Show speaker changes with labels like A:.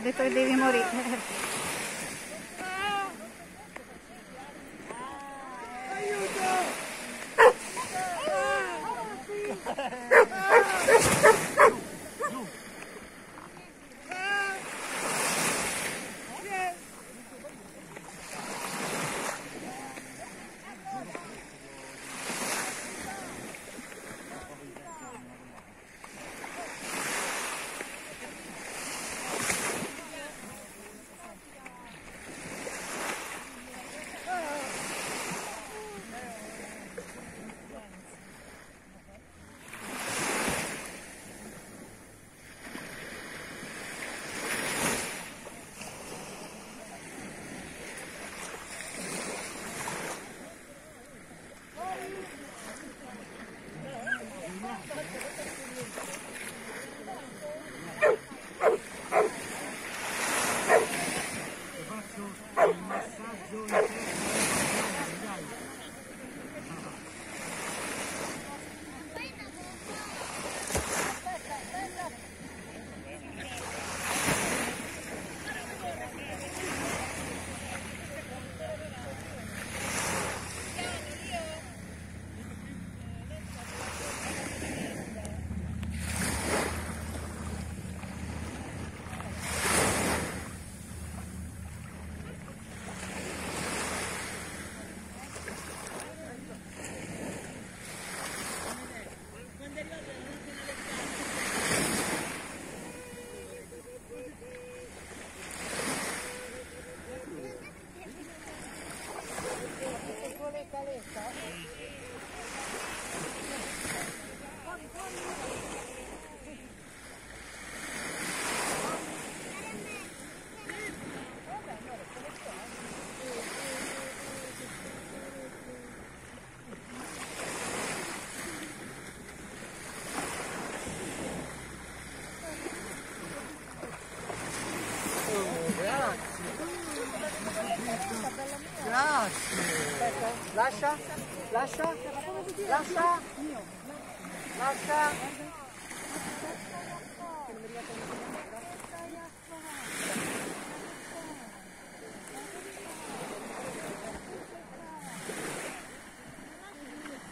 A: morir devi morire.
B: Aiuto! Lâche la lâcha, la